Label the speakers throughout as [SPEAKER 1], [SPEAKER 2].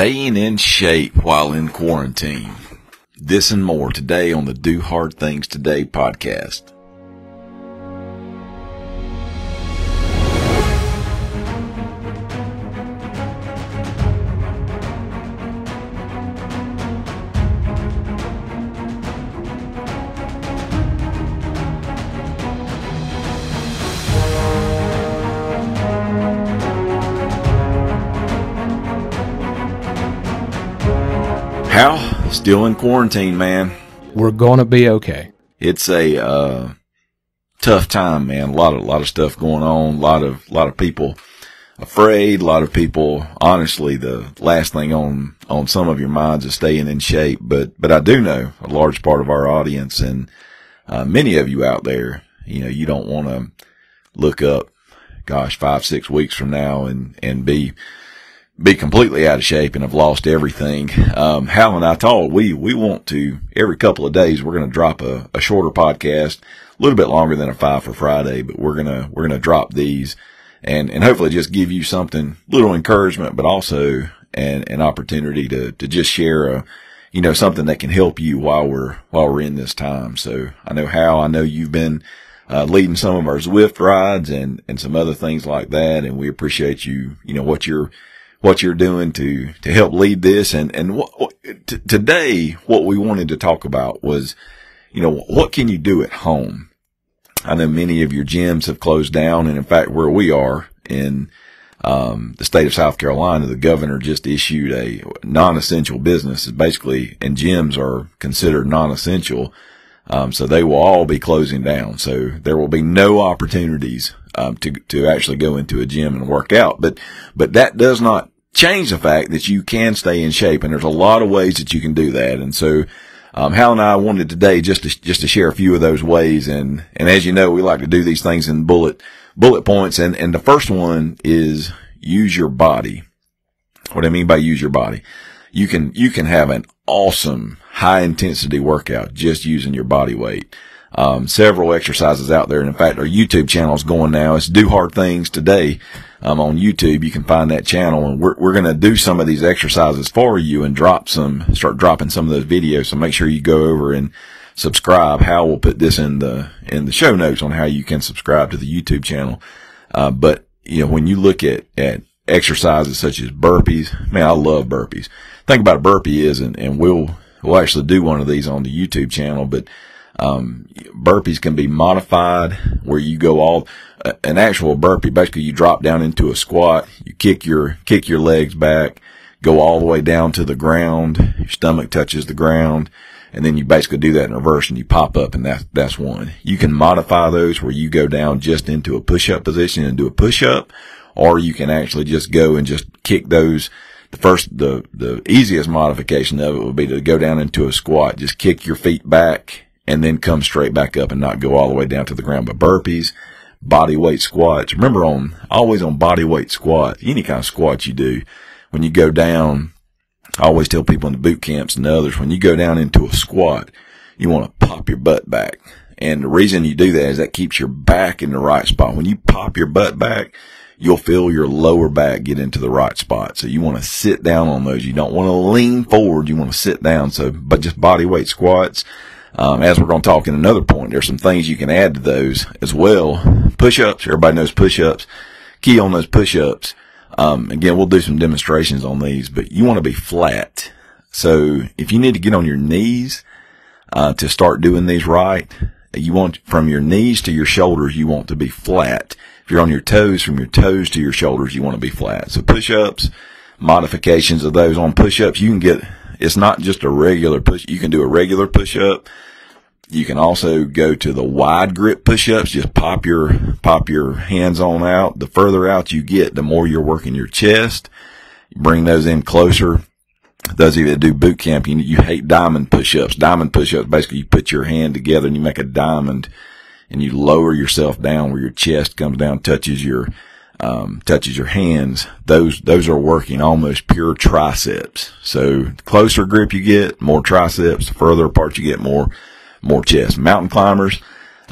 [SPEAKER 1] Staying in shape while in quarantine. This and more today on the Do Hard Things Today podcast. How? Still in quarantine, man.
[SPEAKER 2] We're gonna be okay.
[SPEAKER 1] It's a uh, tough time, man. A lot of lot of stuff going on. A lot of lot of people afraid. A lot of people, honestly, the last thing on on some of your minds is staying in shape. But but I do know a large part of our audience and uh, many of you out there, you know, you don't want to look up, gosh, five six weeks from now and and be be completely out of shape and have lost everything. Um, Hal and I talked, we, we want to, every couple of days, we're going to drop a, a shorter podcast, a little bit longer than a five for Friday, but we're going to, we're going to drop these and, and hopefully just give you something, little encouragement, but also an, an opportunity to, to just share a, you know, something that can help you while we're, while we're in this time. So I know Hal, I know you've been, uh, leading some of our Zwift rides and, and some other things like that. And we appreciate you, you know, what you're, what you're doing to to help lead this. And and what, what t- today, what we wanted to talk about was, you know, what can you do at home? I know many of your gyms have closed down, and in fact, where we are in um, the state of South Carolina, the governor just issued a non-essential business. is Basically, and gyms are considered non-essential. Um, so they will all be closing down. So there will be no opportunities um, to to actually go into a gym and work out. But but that does not change the fact that you can stay in shape, and there's a lot of ways that you can do that. And so. Um, Hal and I wanted today just to just to share a few of those ways, and and as you know, we like to do these things in bullet bullet points, and and the first one is use your body. What I mean by use your body, you can you can have an awesome high intensity workout just using your body weight um, several exercises out there. And in fact, our YouTube channel is going now. It's Do Hard Things Today um, on YouTube. You can find that channel, and we're we're going to do some of these exercises for you and drop some, start dropping some of those videos. So make sure you go over and subscribe. Hal will put this in the in the show notes on how you can subscribe to the YouTube channel. Uh, but you know, when you look at at exercises such as burpees, man, I love burpees. Think about a burpee is, and, and we'll we'll actually do one of these on the YouTube channel, but um, burpees can be modified where you go all, uh, an actual burpee, basically you drop down into a squat, you kick your, kick your legs back, go all the way down to the ground, your stomach touches the ground, and then you basically do that in reverse and you pop up and that's, that's one. You can modify those where you go down just into a push-up position and do a push-up, or you can actually just go and just kick those the first, the, the easiest modification of it would be to go down into a squat, just kick your feet back and then come straight back up and not go all the way down to the ground. But burpees, body weight squats. Remember on, always on body weight squat, any kind of squat you do, when you go down, I always tell people in the boot camps and others, when you go down into a squat, you want to pop your butt back. And the reason you do that is that keeps your back in the right spot. When you pop your butt back, you'll feel your lower back get into the right spot. So you want to sit down on those. You don't want to lean forward. You want to sit down. So, but just body weight squats, um, as we're going to talk in another point, there's some things you can add to those as well. Push-ups. Everybody knows push-ups. Key on those push-ups. Um, again, we'll do some demonstrations on these, but you want to be flat. So if you need to get on your knees, uh, to start doing these right, you want from your knees to your shoulders, you want to be flat. If you're on your toes, from your toes to your shoulders, you want to be flat. So push-ups, modifications of those on push-ups, you can get it's not just a regular push. You can do a regular push up. You can also go to the wide grip push-ups. Just pop your, pop your hands on out. The further out you get, the more you're working your chest. bring those in closer. Those of you that do boot camp, you, you hate diamond push-ups. Diamond push-ups, basically you put your hand together and you make a diamond and you lower yourself down where your chest comes down, touches your, um, touches your hands, those those are working almost pure triceps. So the closer grip you get, more triceps. The further apart you get, more more chest. Mountain climbers,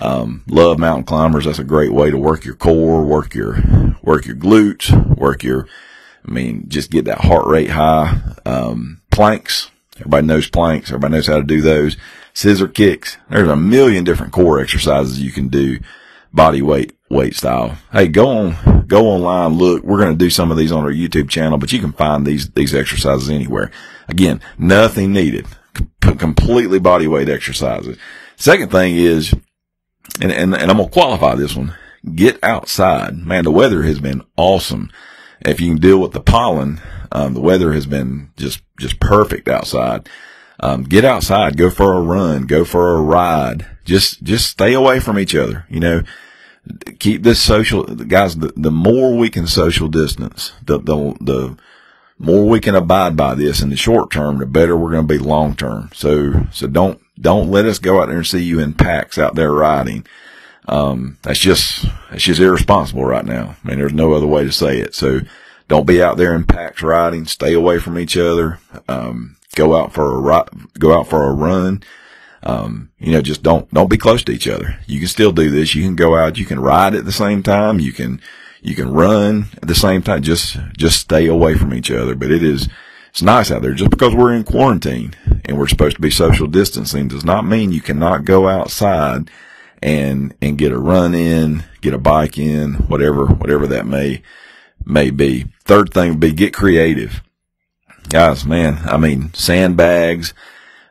[SPEAKER 1] um, love mountain climbers. That's a great way to work your core, work your work your glutes, work your. I mean, just get that heart rate high. um, planks. Everybody knows planks. Everybody knows how to do those. Scissor kicks. There's a million different core exercises you can do body weight, weight style. Hey, go on, go online, look. We're going to do some of these on our YouTube channel, but you can find these, these exercises anywhere. Again, nothing needed. C- completely body weight exercises. Second thing is, and, and, and I'm going to qualify this one. Get outside. Man, the weather has been awesome. If you can deal with the pollen, um, the weather has been just, just perfect outside. Um, get outside, go for a run, go for a ride. Just, just stay away from each other. You know, keep this social, guys, the, the more we can social distance, the, the, the more we can abide by this in the short term, the better we're going to be long term. So, so don't, don't let us go out there and see you in packs out there riding. Um, that's just, that's just irresponsible right now. I mean, there's no other way to say it. So don't be out there in packs riding. Stay away from each other. Um, go out for a ride, go out for a run. Um, you know, just don't, don't be close to each other. You can still do this. You can go out, you can ride at the same time. You can, you can run at the same time. Just, just stay away from each other. But it is, it's nice out there. Just because we're in quarantine and we're supposed to be social distancing does not mean you cannot go outside and, and get a run in, get a bike in, whatever, whatever that may, may be. Third thing would be get creative guys, man, I mean, sandbags.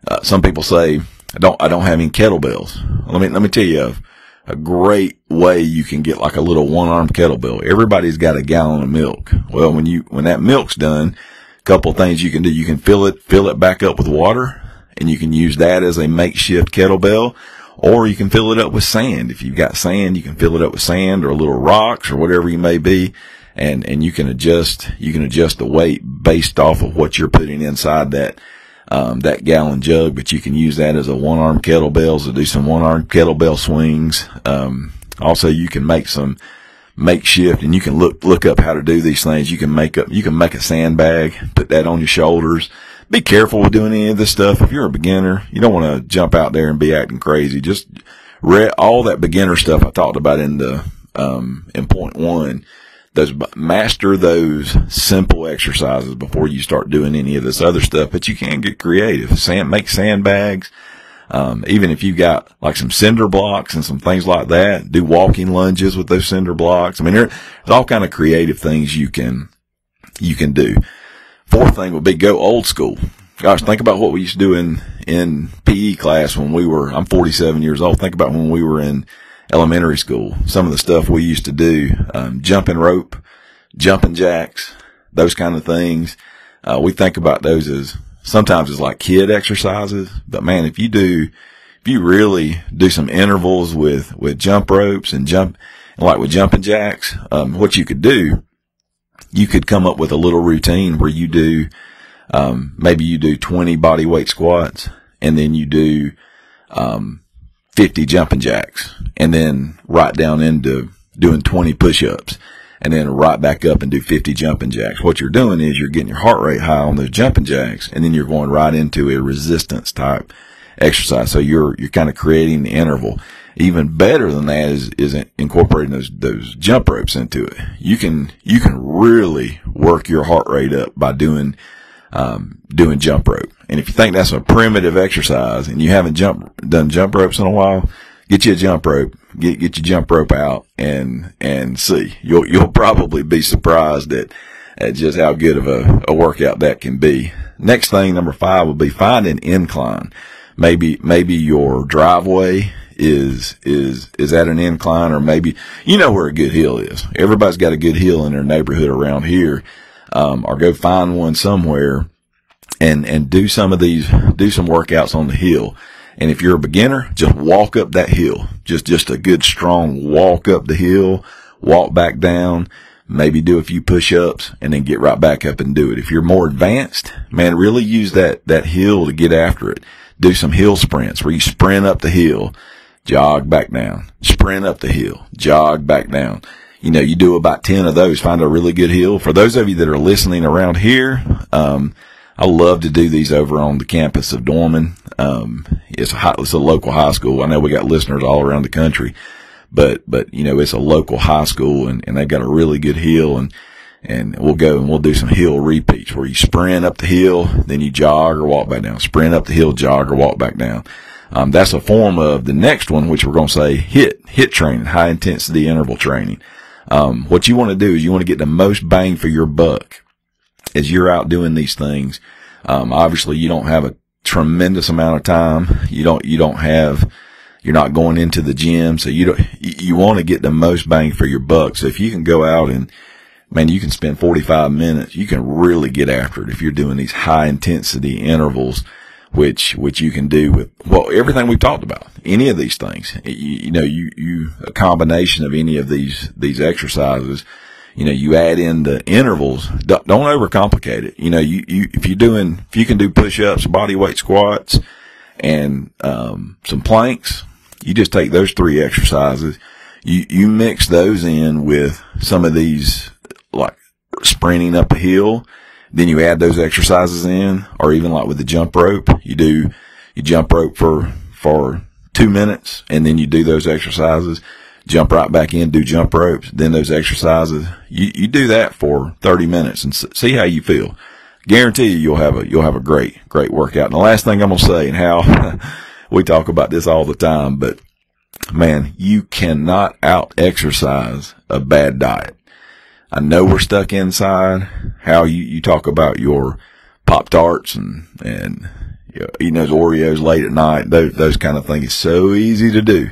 [SPEAKER 1] Uh, some people say, I don't, I don't have any kettlebells. Let me, let me tell you a, a great way you can get like a little one arm kettlebell. Everybody's got a gallon of milk. Well, when you, when that milk's done, a couple things you can do. You can fill it, fill it back up with water and you can use that as a makeshift kettlebell or you can fill it up with sand. If you've got sand, you can fill it up with sand or a little rocks or whatever you may be and and you can adjust you can adjust the weight based off of what you're putting inside that um, that gallon jug. But you can use that as a one arm kettlebells to do some one arm kettlebell swings. Um, also, you can make some makeshift, and you can look look up how to do these things. You can make up you can make a sandbag, put that on your shoulders. Be careful with doing any of this stuff. If you're a beginner, you don't want to jump out there and be acting crazy. Just read all that beginner stuff I talked about in the um, in point one those master those simple exercises before you start doing any of this other stuff. But you can get creative. Sand, make sandbags. Um, even if you got like some cinder blocks and some things like that, do walking lunges with those cinder blocks. I mean, there's all kind of creative things you can, you can do. Fourth thing would be go old school. Gosh, think about what we used to do in, in PE class when we were, I'm 47 years old. Think about when we were in elementary school. Some of the stuff we used to do, um, jumping rope, jumping jacks, those kind of things. Uh, we think about those as sometimes as like kid exercises, but man, if you do, if you really do some intervals with, with jump ropes and jump, like with jumping jacks, um, what you could do, you could come up with a little routine where you do, um, maybe you do 20 body weight squats and then you do, um, 50 jumping jacks and then right down into doing 20 push-ups and then right back up and do 50 jumping jacks. What you're doing is you're getting your heart rate high on those jumping jacks and then you're going right into a resistance type exercise. So you're, you're kind of creating the interval. Even better than that is, is incorporating those, those jump ropes into it. You can, you can really work your heart rate up by doing um, doing jump rope. And if you think that's a primitive exercise and you haven't jump done jump ropes in a while, get you a jump rope, get get your jump rope out and and see. You'll you'll probably be surprised at at just how good of a, a workout that can be. Next thing, number five, would be find an incline. Maybe maybe your driveway is is is at an incline, or maybe you know where a good hill is. Everybody's got a good hill in their neighborhood around here um, or go find one somewhere and, and do some of these, do some workouts on the hill. And if you're a beginner, just walk up that hill. Just, just a good strong walk up the hill, walk back down, maybe do a few push-ups and then get right back up and do it. If you're more advanced, man, really use that, that hill to get after it. Do some hill sprints where you sprint up the hill, jog back down, sprint up the hill, jog back down you know, you do about 10 of those, find a really good hill. For those of you that are listening around here, um, I love to do these over on the campus of Dorman. Um, it's a, high, it's a local high school. I know we got listeners all around the country, but, but, you know, it's a local high school and, and they've got a really good hill. And and we'll go and we'll do some hill repeats where you sprint up the hill, then you jog or walk back down. Sprint up the hill, jog or walk back down. Um, that's a form of the next one, which we're going to say HIIT, HIIT training, high intensity interval training. Um, what you want to do is you want to get the most bang for your buck as you're out doing these things. Um, obviously you don't have a tremendous amount of time. You don't, you don't have, you're not going into the gym. So you don't, you want to get the most bang for your buck. So if you can go out and, man, you can spend 45 minutes. You can really get after it if you're doing these high intensity intervals, which, which you can do with, well, everything we've talked about, any of these things, you, you know, you, you, a combination of any of these, these exercises, you know, you add in the intervals, don't, don't overcomplicate it. You know, you, you, if you're doing, if you can do push ups, body weight squats and, um, some planks, you just take those three exercises, you, you mix those in with some of these like sprinting up a hill. Then you add those exercises in, or even like with the jump rope, you do, you jump rope for, for two minutes and then you do those exercises, jump right back in, do jump ropes, then those exercises. You, you do that for 30 minutes and see Hal you feel. Guarantee you you'll have a, you'll have a great, great workout. And the last thing I'm going to say and how we talk about this all the time, but man, you cannot out exercise a bad diet. I know we're stuck inside. Hal you, you talk about your Pop Tarts and, and you know, eating those Oreos late at night, those, those kind of things so easy to do.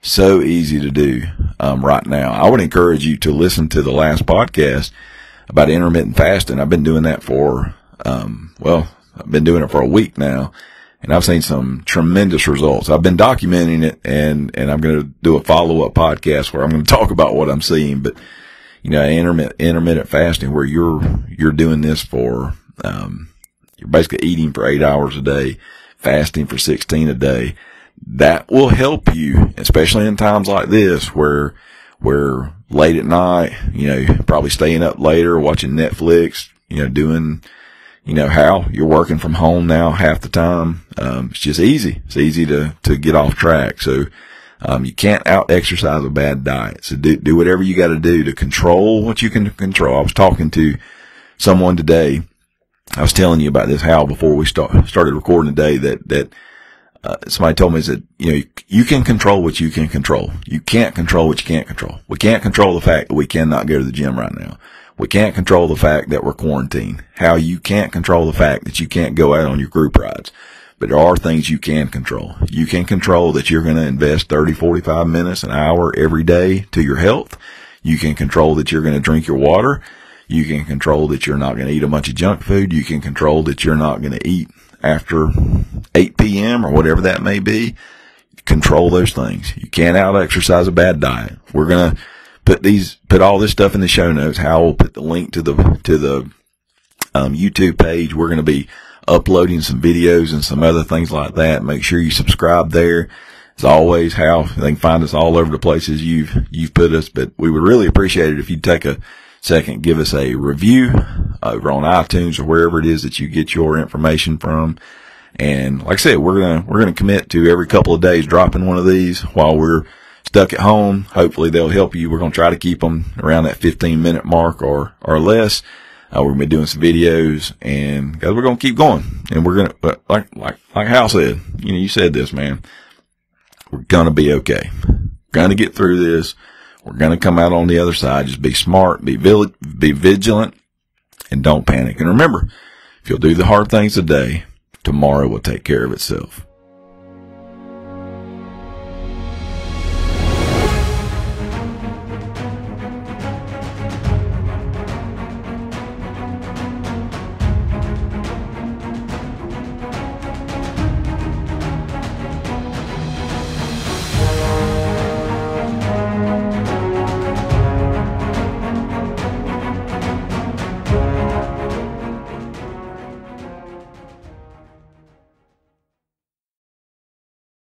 [SPEAKER 1] So easy to do, um, right now. I would encourage you to listen to the last podcast about intermittent fasting. I've been doing that for, um, well, I've been doing it for a week now and I've seen some tremendous results. I've been documenting it and, and I'm going to do a follow up podcast where I'm going to talk about what I'm seeing, but you know, intermittent, intermittent fasting where you're, you're doing this for, um, you're basically eating for eight hours a day, fasting for 16 a day. That will help you, especially in times like this where, where late at night, you know, probably staying up later, watching Netflix, you know, doing, you know, how you're working from home now half the time. Um, it's just easy. It's easy to, to get off track. So, um, you can't out exercise a bad diet. So do, do whatever you got to do to control what you can control. I was talking to someone today. I was telling you about this, Hal, before we start, started recording today that, that, uh, somebody told me that, you know, you can control what you can control. You can't control what you can't control. We can't control the fact that we cannot go to the gym right now. We can't control the fact that we're quarantined. Hal you can't control the fact that you can't go out on your group rides. But there are things you can control. You can control that you're going to invest 30, 45 minutes, an hour every day to your health. You can control that you're going to drink your water. You can control that you're not going to eat a bunch of junk food. You can control that you're not going to eat after 8 p.m. or whatever that may be. Control those things. You can't out exercise a bad diet. We're going to put these, put all this stuff in the show notes. Hal will put the link to the, to the, um, YouTube page. We're going to be uploading some videos and some other things like that. Make sure you subscribe there. As always, how they can find us all over the places you've, you've put us, but we would really appreciate it if you'd take a second, give us a review over on iTunes or wherever it is that you get your information from. And like I said, we're going to, we're going to commit to every couple of days dropping one of these while we're stuck at home. Hopefully they'll help you. We're going to try to keep them around that 15 minute mark or, or less. Uh, to be doing some videos and guys, we're going to keep going and we're going to, like, like, like Hal said, you know, you said this, man, we're going to be okay. Going to get through this. We're going to come out on the other side. Just be smart, be, be vigilant and don't panic. And remember, if you'll do the hard things today, tomorrow will take care of itself.